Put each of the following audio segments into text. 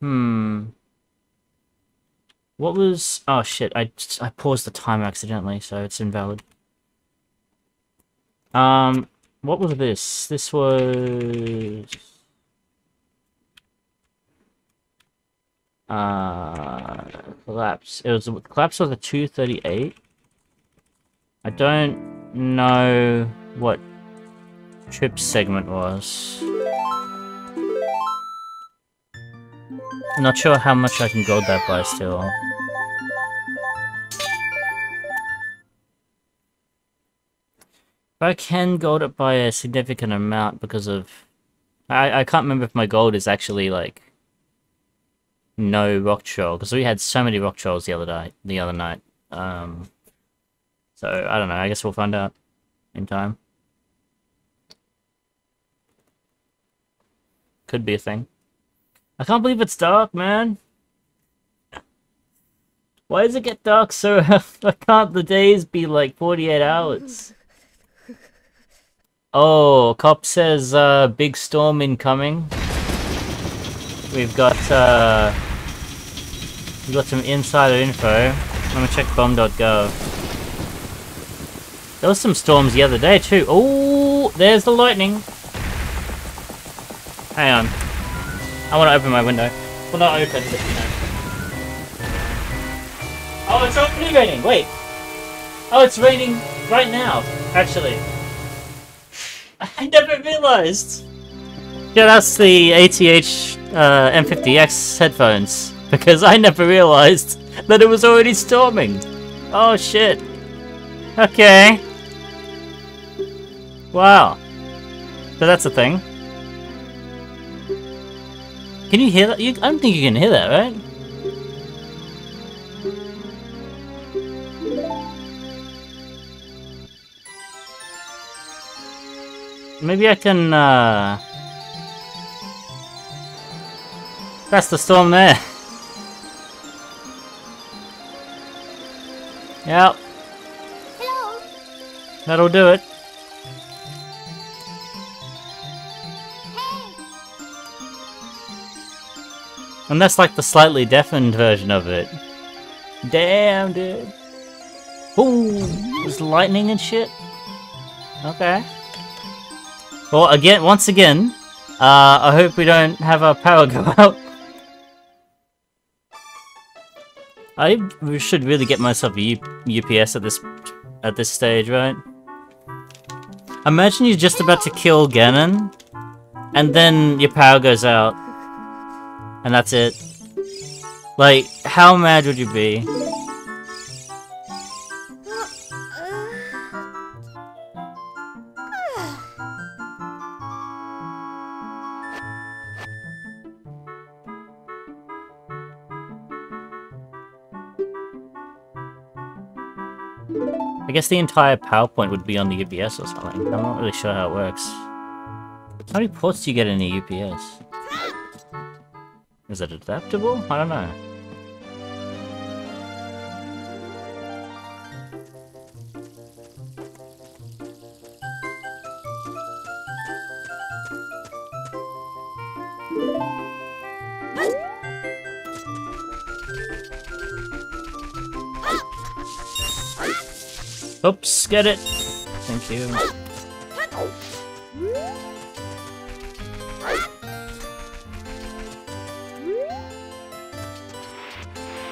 Hmm. What was... Oh, shit. I, I paused the timer accidentally, so it's invalid. Um, what was this? This was... Uh, collapse. It was collapse was a 238. I don't know what trip segment was. I'm not sure how much I can gold that by still. I can gold it by a significant amount because of... I, I can't remember if my gold is actually like no rock troll because we had so many rock trolls the other day the other night um so i don't know i guess we'll find out in time could be a thing i can't believe it's dark man why does it get dark so why can't the days be like 48 hours oh cop says uh big storm incoming We've got uh, we've got some insider info. Let me check bomb.gov. There was some storms the other day too. Oh, there's the lightning. Hang on. I want to open my window. Well, not open, but you know. Oh, it's already raining. Wait. Oh, it's raining right now. Actually, I never realized. Yeah, that's the ATH uh, M50X headphones. Because I never realized that it was already storming. Oh shit. Okay. Wow. So that's a thing. Can you hear that? You, I don't think you can hear that, right? Maybe I can, uh... That's the storm there. Yep. Hello. That'll do it. And that's like the slightly deafened version of it. Damn, dude. Ooh, there's lightning and shit. Okay. Well, again, once again, uh, I hope we don't have our power go out. I should really get myself a U UPS at this at this stage, right? Imagine you're just about to kill Ganon, and then your power goes out, and that's it. Like, how mad would you be? I guess the entire PowerPoint would be on the UPS or something. I'm not really sure how it works. How many ports do you get in a UPS? Is it adaptable? I don't know. Oops, get it. Thank you.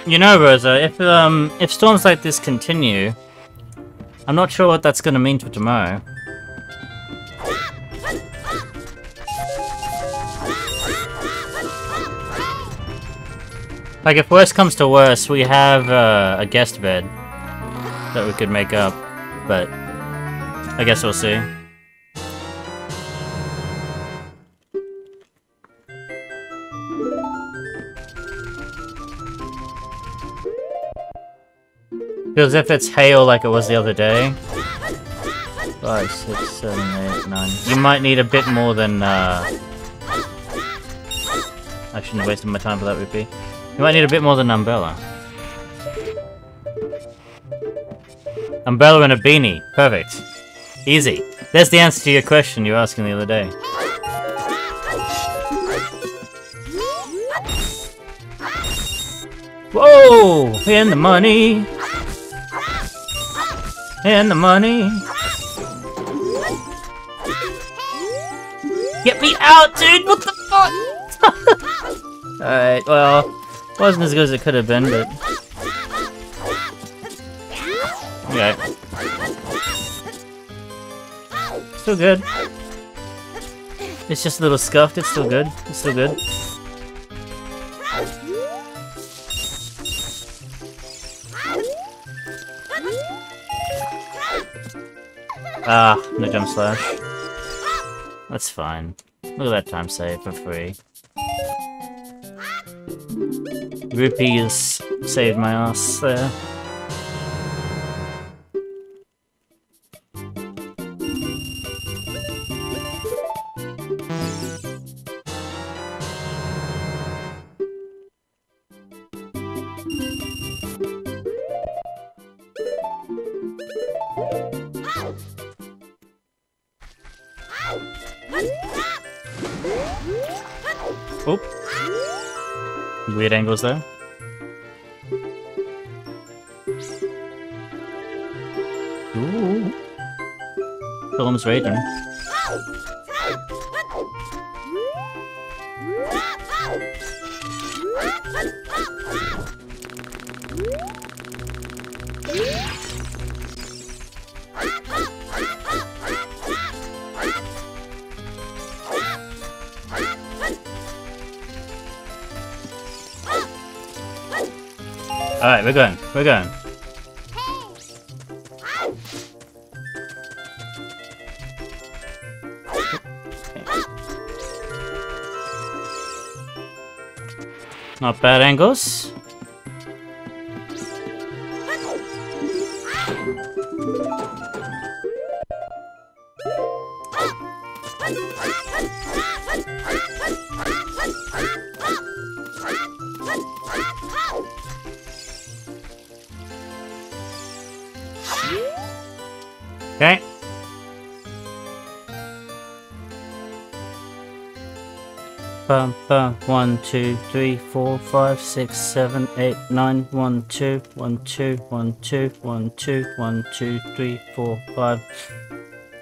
You know, Rosa, if um if storms like this continue, I'm not sure what that's gonna mean for tomorrow. Like, if worst comes to worst, we have uh, a guest bed that we could make up, but I guess we'll see. Feels if it's hail like it was the other day. Five, six, seven, eight, nine. You might need a bit more than, uh... I shouldn't have wasted my time for that rupee. You might need a bit more than umbrella. Umbrella and a beanie. Perfect. Easy. There's the answer to your question you were asking the other day. Whoa! And the money! And the money! Get me out, dude! What the fuck? Alright, well, wasn't as good as it could have been, but... Okay. Still good. It's just a little scuffed, it's still good. It's still good. Ah, no jump slash. That's fine. Look at that time save for free. Rupees saved my ass there. Weird angles there. Ooh. Film's raging. We're going. We're going. Not bad angles. Bum, one, two, three, four, five, six, seven, eight, nine, one, two, one, two, one, two, one, two, one, two, three, four, five,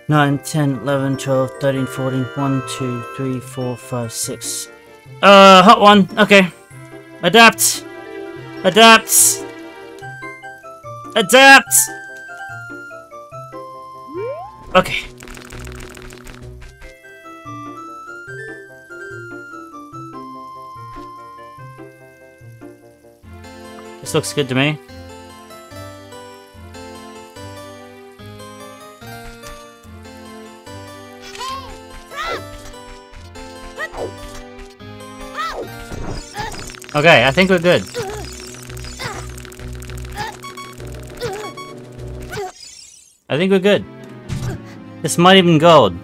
nine, ten, eleven, twelve, thirteen, fourteen, one, two, three, four, five, six. Uh, hot one. Okay. Adapt. Adapt. Adapt. Okay. This looks good to me. Okay, I think we're good. I think we're good. This might even gold.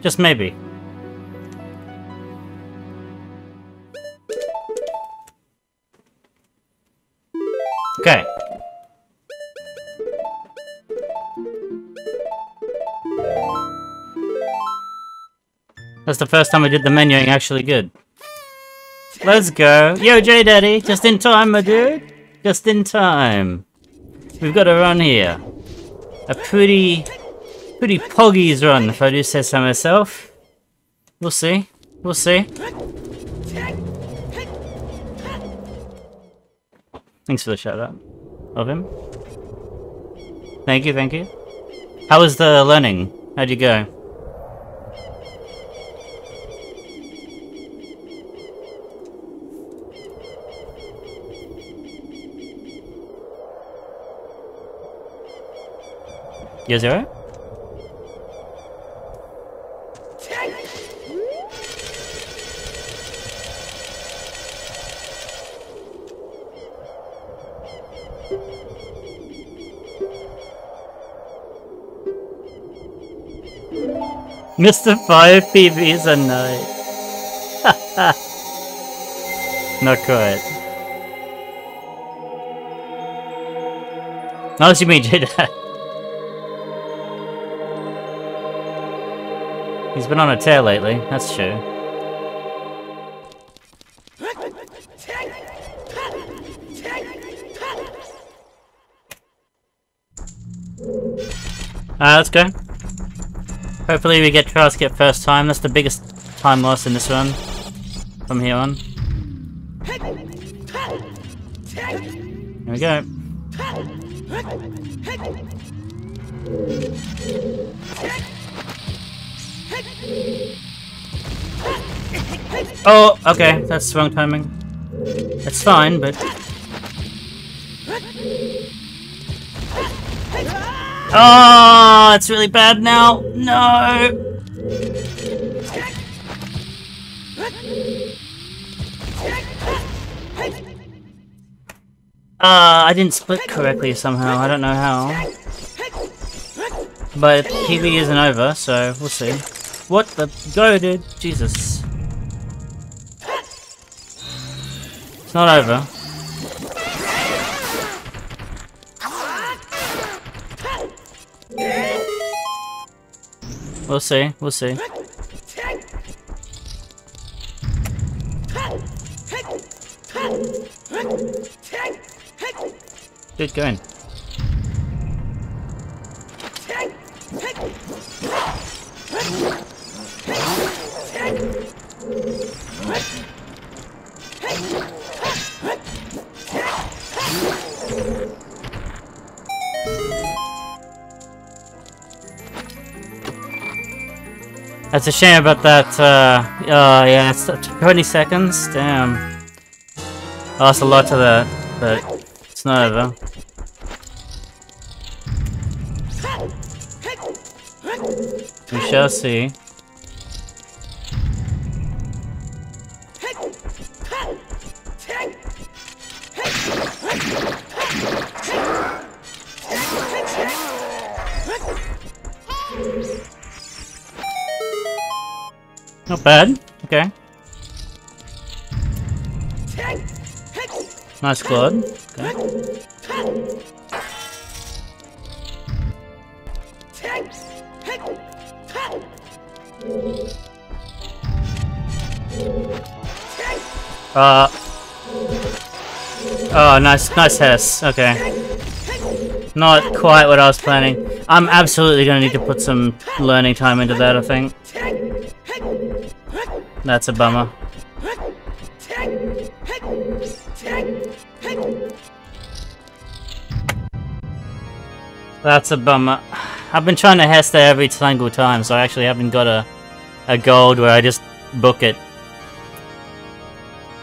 Just maybe. That's the first time I did the menuing actually good. Let's go. Yo, J Daddy, just in time, my dude. Just in time. We've got a run here. A pretty, pretty poggies run, if I do say so myself. We'll see. We'll see. Thanks for the shout out of him. Thank you, thank you. How was the learning? How'd you go? You zero? Mr. Five PBs a night. Not quite. Unless you mean Jada. He's been on a tear lately, that's true. Alright, let's go. Hopefully we get trial skip first time, that's the biggest time loss in this run. From here on. Here we go. Oh, okay, that's wrong timing. That's fine, but... Oh, it's really bad now. No. Uh, I didn't split correctly somehow. I don't know how. But Kiwi isn't over, so we'll see. What the go, dude? Jesus. It's not over. We'll see, we'll see. Good going. That's a shame about that, uh, uh, yeah, it's 20 seconds, damn. I lost a lot to that, but it's not over. We shall see. Not bad. Okay. Nice Claude. Okay. Uh. Oh, nice, nice Hess. Okay. Not quite what I was planning. I'm absolutely gonna need to put some learning time into that, I think. That's a bummer. That's a bummer. I've been trying to Hess there every single time, so I actually haven't got a, a gold where I just book it.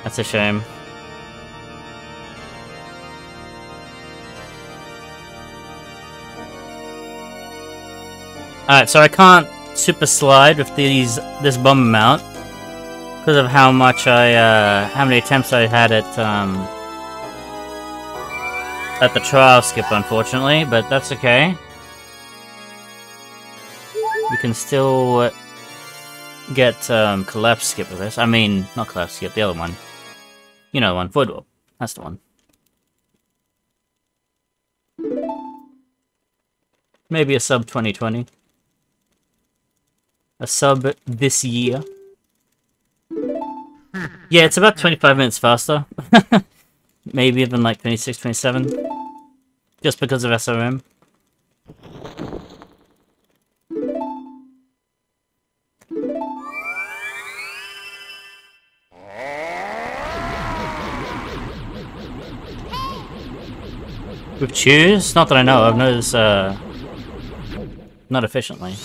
That's a shame. Alright, so I can't super slide with these this bomb amount because of how much I uh, how many attempts I had at um, at the trial skip unfortunately, but that's okay. We can still get um, collapse skip with this. I mean, not collapse skip, the other one. You know the one, void warp. That's the one. Maybe a sub 2020 a sub this year. Yeah, it's about 25 minutes faster. Maybe even like 26, 27. Just because of SRM. With chews? Not that I know of, no, it's, uh... Not efficiently.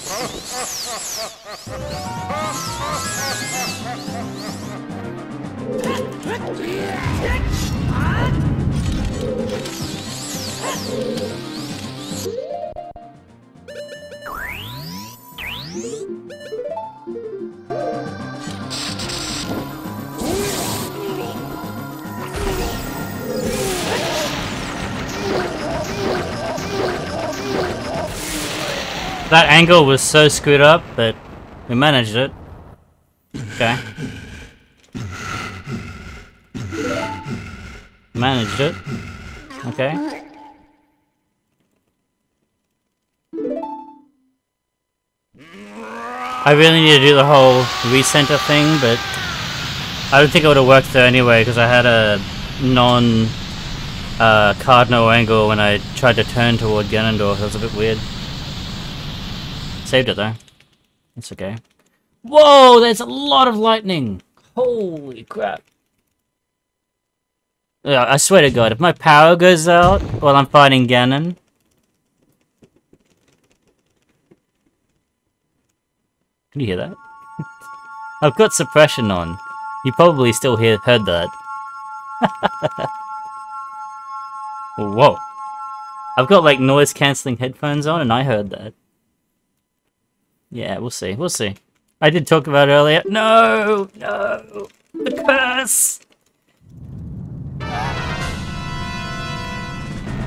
That angle was so screwed up, but we managed it. Okay. Managed it. Okay. I really need to do the whole recenter thing, but I don't think it would have worked there anyway, because I had a non uh, cardinal angle when I tried to turn toward Ganondorf. That was a bit weird. Saved it though. It's okay. Whoa, there's a lot of lightning. Holy crap. Yeah, I swear to god, if my power goes out while I'm fighting Ganon... Can you hear that? I've got suppression on. You probably still hear heard that. Whoa. I've got like noise cancelling headphones on and I heard that. Yeah, we'll see. We'll see. I did talk about earlier. No! No! The curse!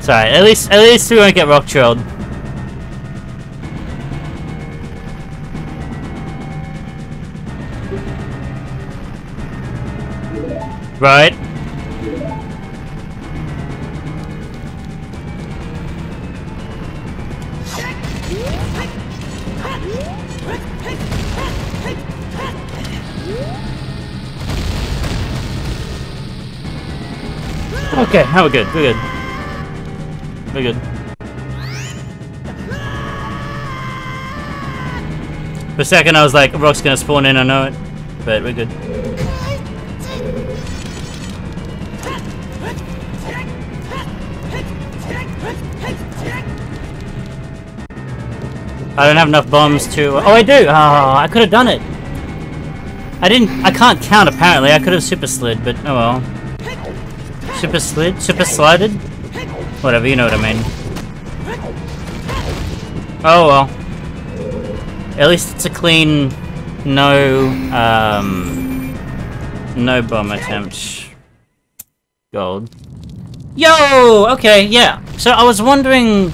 Sorry, at least at least we won't get rock trolled. Right. Okay, now we're good, we're good. We're good. For a second I was like, Rock's gonna spawn in, I know it. But we're good. I don't have enough bombs to... Oh, I do! Oh, I could have done it! I didn't... I can't count, apparently. I could have super slid, but oh well. Super slid? Super slided? Whatever, you know what I mean. Oh well. At least it's a clean... No... Um... No bomb attempt. Gold. Yo! Okay, yeah. So I was wondering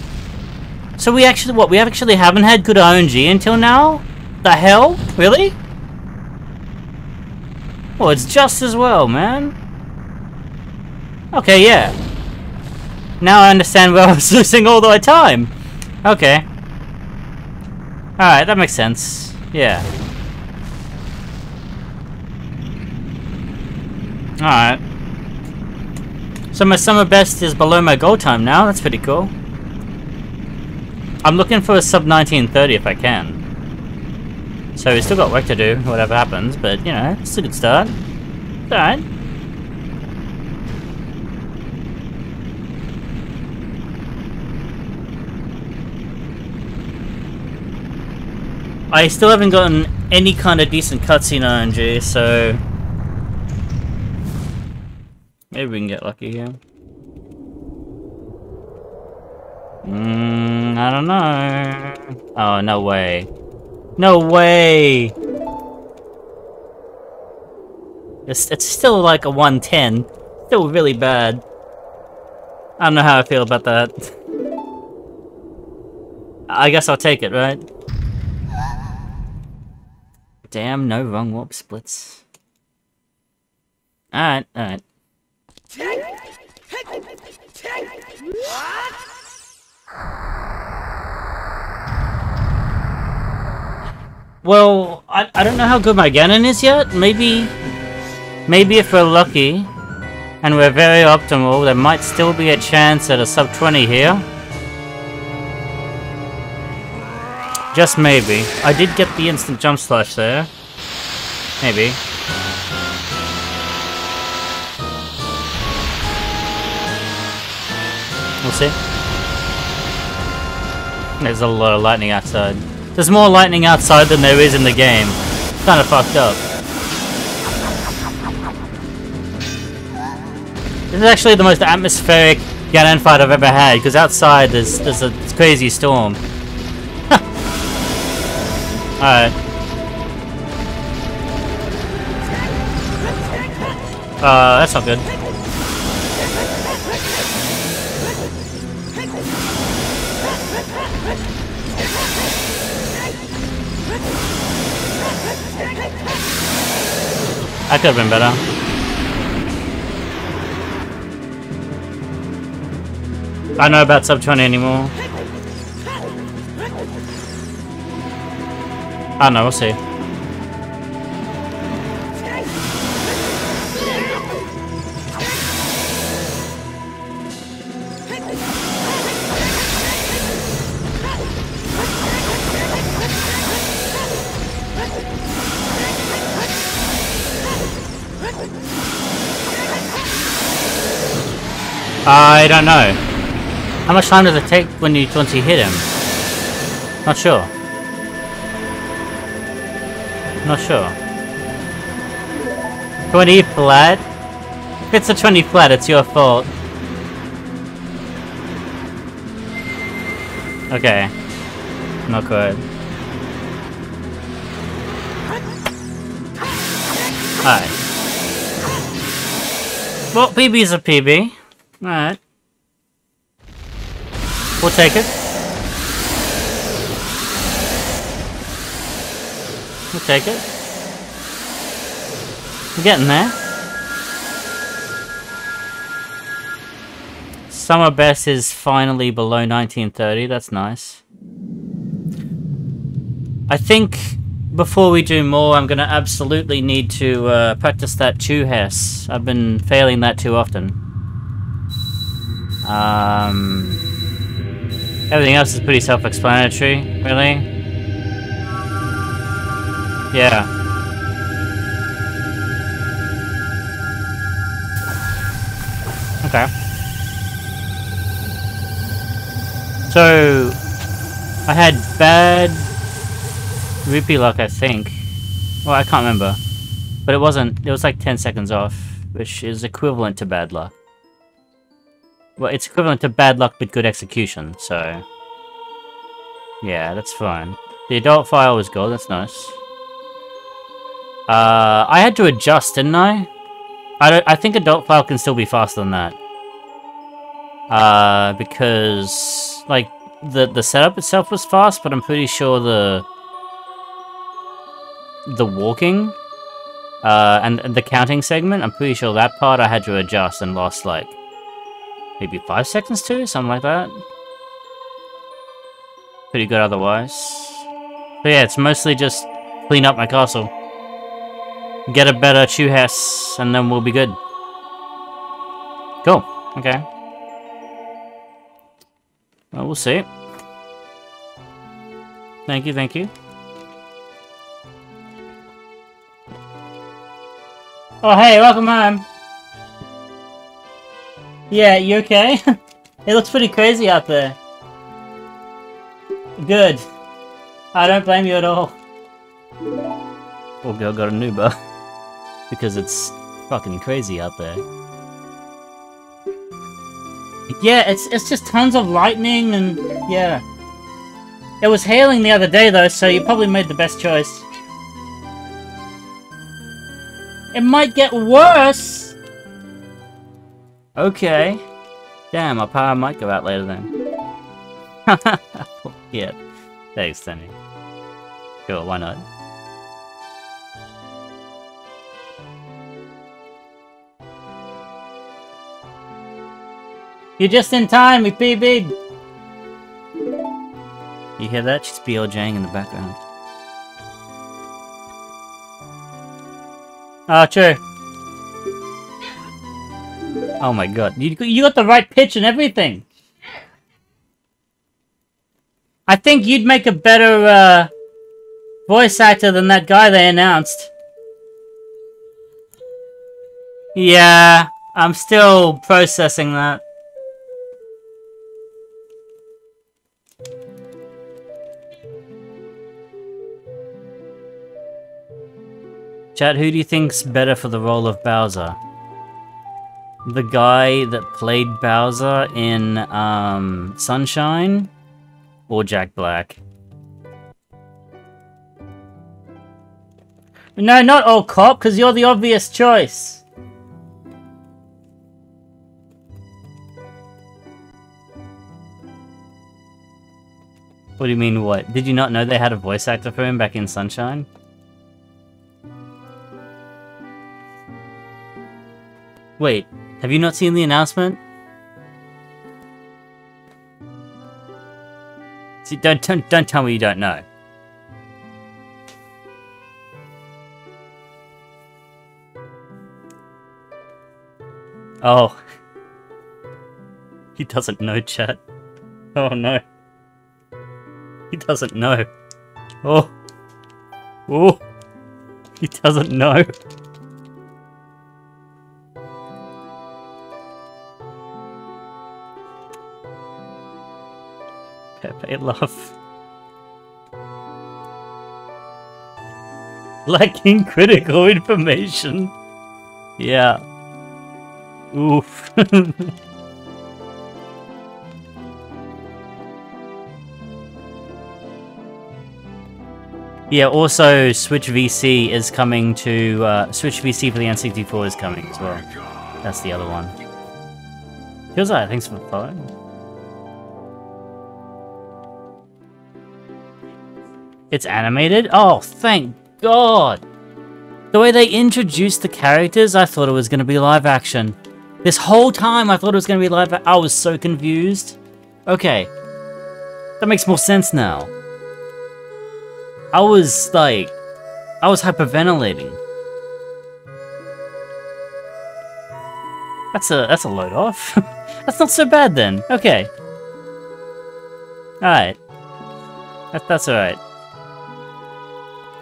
so we actually, what, we actually haven't had good RNG until now? The hell? Really? Well, it's just as well, man. Okay, yeah. Now I understand where I was losing all the time. Okay. Alright, that makes sense. Yeah. Alright. So my sum of best is below my goal time now, that's pretty cool. I'm looking for a sub 1930 if I can. So we still got work to do, whatever happens, but you know, it's a good start. alright. I still haven't gotten any kind of decent cutscene RNG, so... Maybe we can get lucky here. Mm, I don't know. Oh, no way. No way! It's, it's still like a 110. Still really bad. I don't know how I feel about that. I guess I'll take it, right? Damn, no wrong warp splits. Alright, alright. Well, I, I don't know how good my Ganon is yet. Maybe, maybe if we're lucky, and we're very optimal, there might still be a chance at a sub 20 here. Just maybe. I did get the instant jump slash there. Maybe. We'll see. There's a lot of lightning outside. There's more lightning outside than there is in the game. Kinda fucked up. This is actually the most atmospheric Ganon fight I've ever had, because outside there's there's a crazy storm. Alright. Uh, that's not good. I could have been better. I don't know about sub 20 anymore. Ah, I know, we'll see. I don't know. How much time does it take when you 20 hit him? Not sure. Not sure. 20 flat? If it's a 20 flat, it's your fault. Okay. Not good. Alright. Well, PB's a PB. Alright. We'll take it. We'll take it. We're getting there. Sum of best is finally below 1930. That's nice. I think before we do more, I'm going to absolutely need to uh, practice that Chu Hess. I've been failing that too often. Um, everything else is pretty self-explanatory, really. Yeah. Okay. So, I had bad rupee luck, I think. Well, I can't remember. But it wasn't, it was like 10 seconds off, which is equivalent to bad luck. Well, it's equivalent to bad luck but good execution, so... Yeah, that's fine. The adult file was gold, that's nice. Uh, I had to adjust, didn't I? I, I think adult file can still be faster than that. Uh, because, like, the, the setup itself was fast, but I'm pretty sure the... The walking, uh, and, and the counting segment, I'm pretty sure that part I had to adjust and lost, like, maybe five seconds to, something like that. Pretty good otherwise. But yeah, it's mostly just clean up my castle. Get a better Hess, and then we'll be good. Cool. Okay. Well, we'll see. Thank you, thank you. Oh, hey, welcome home. Yeah, you okay? it looks pretty crazy out there. Good. I don't blame you at all. Poor girl got a nuba. because it's fucking crazy out there. Yeah, it's it's just tons of lightning and yeah. It was hailing the other day though, so you probably made the best choice. It might get worse! Okay. Damn, my power might go out later then. yeah. Thanks, Tony. Cool, why not? You're just in time, we PB'd! You hear that? She's BLJing in the background. Ah, oh, true. Oh my god. You, you got the right pitch and everything. I think you'd make a better, uh, voice actor than that guy they announced. Yeah, I'm still processing that. Chat, who do you think's better for the role of Bowser? the guy that played Bowser in um, Sunshine or Jack Black? No, not all cop, because you're the obvious choice. What do you mean, what? Did you not know they had a voice actor for him back in Sunshine? Wait, have you not seen the announcement? See, don't, don't, don't tell me you don't know. Oh. He doesn't know, chat. Oh no. He doesn't know. Oh. Oh. He doesn't know. Pepe love. Lacking critical information. Yeah. Oof. yeah, also Switch VC is coming to... Uh, Switch VC for the N64 is coming as well. That's the other one. Feels like thanks for following. It's animated? Oh, thank God! The way they introduced the characters, I thought it was going to be live action. This whole time, I thought it was going to be live I was so confused. Okay. That makes more sense now. I was, like... I was hyperventilating. That's a, that's a load off. that's not so bad then. Okay. Alright. That, that's alright.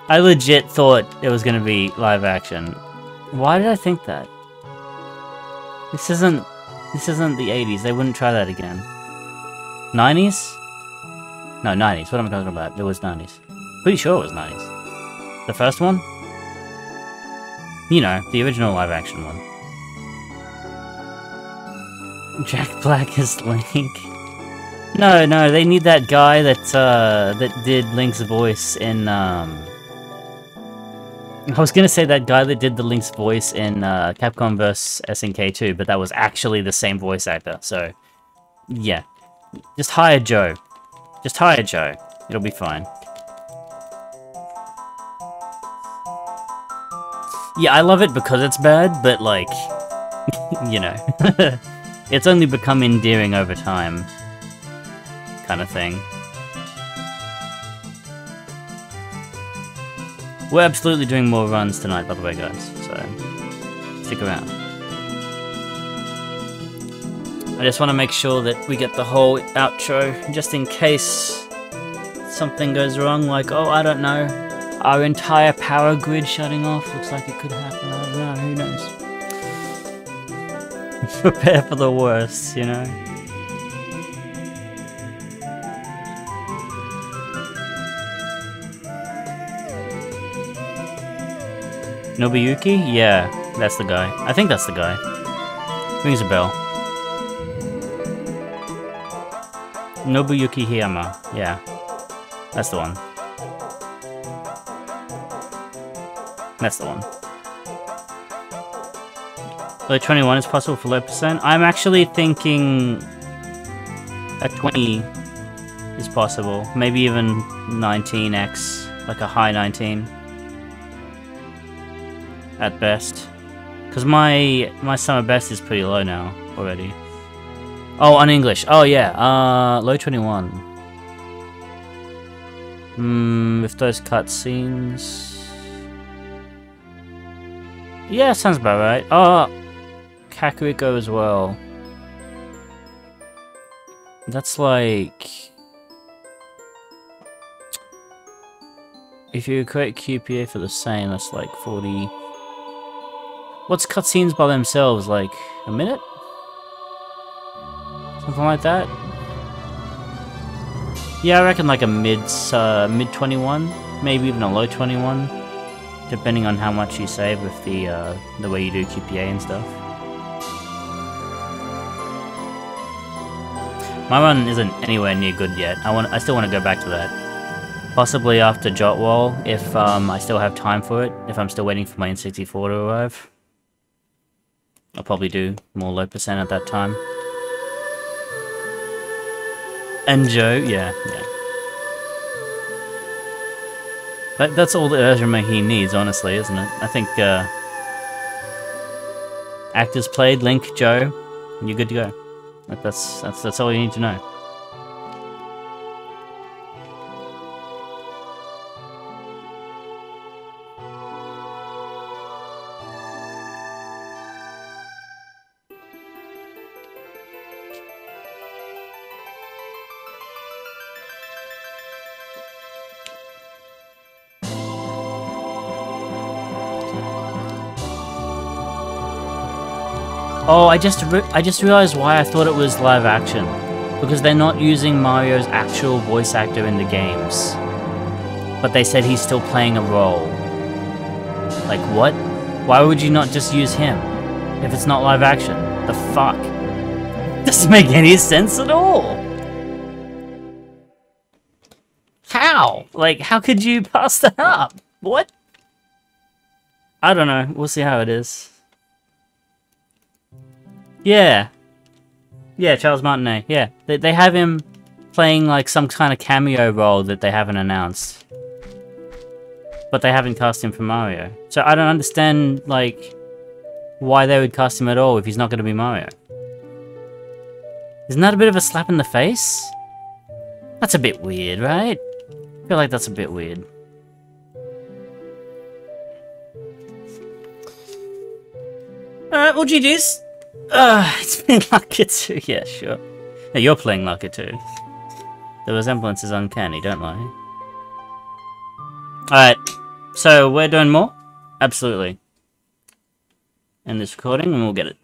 I legit thought it was gonna be live action. Why did I think that? This isn't... This isn't the 80s. They wouldn't try that again. 90s? No, 90s. What am I talking about? It was 90s. Pretty sure it was 90s. The first one? You know, the original live action one. Jack Black is Link. No, no, they need that guy that, uh, that did Link's voice in, um... I was gonna say that guy that did the Link's voice in uh, Capcom vs SNK 2, but that was actually the same voice actor, so... Yeah. Just hire Joe. Just hire Joe. It'll be fine. Yeah, I love it because it's bad, but like... you know. it's only become endearing over time. Kind of thing. We're absolutely doing more runs tonight, by the way, guys, so stick around. I just want to make sure that we get the whole outro, just in case something goes wrong, like, oh, I don't know, our entire power grid shutting off, looks like it could happen, I don't know, who knows. Prepare for the worst, you know? Nobuyuki? Yeah, that's the guy. I think that's the guy. Rings a bell. Nobuyuki Hiyama. Yeah. That's the one. That's the one. Low 21 is possible for low percent. I'm actually thinking a 20 is possible. Maybe even 19x, like a high 19 at best. Because my my sum of best is pretty low now already. Oh, on English. Oh, yeah. Uh, low 21. Hmm, with those cutscenes... Yeah, sounds about right. Oh, Kakariko as well. That's like... If you create QPA for the same, that's like 40... What's cutscenes by themselves, like a minute? Something like that? Yeah, I reckon like a mid, uh, mid 21, maybe even a low 21, depending on how much you save with the, uh, the way you do QPA and stuff. My run isn't anywhere near good yet. I want, I still want to go back to that. Possibly after Jotwall, if um, I still have time for it, if I'm still waiting for my N64 to arrive. I'll probably do more low percent at that time. And Joe, yeah, yeah. That, that's all the Urgent he needs, honestly, isn't it? I think, uh... Actors played, Link, Joe, you're good to go. That's, that's, that's all you need to know. I just I just realized why I thought it was live action. Because they're not using Mario's actual voice actor in the games. But they said he's still playing a role. Like, what? Why would you not just use him? If it's not live action? The fuck? Doesn't make any sense at all! How? Like, how could you pass that up? What? I don't know. We'll see how it is. Yeah. Yeah, Charles Martinet. Yeah. They, they have him playing, like, some kind of cameo role that they haven't announced. But they haven't cast him for Mario. So I don't understand, like, why they would cast him at all if he's not going to be Mario. Isn't that a bit of a slap in the face? That's a bit weird, right? I feel like that's a bit weird. Alright, well GG's. Uh, it's been Lakitu, yeah, sure. Yeah, you're playing Lakitu. The resemblance is uncanny, don't lie. Alright, so we're doing more? Absolutely. End this recording and we'll get it.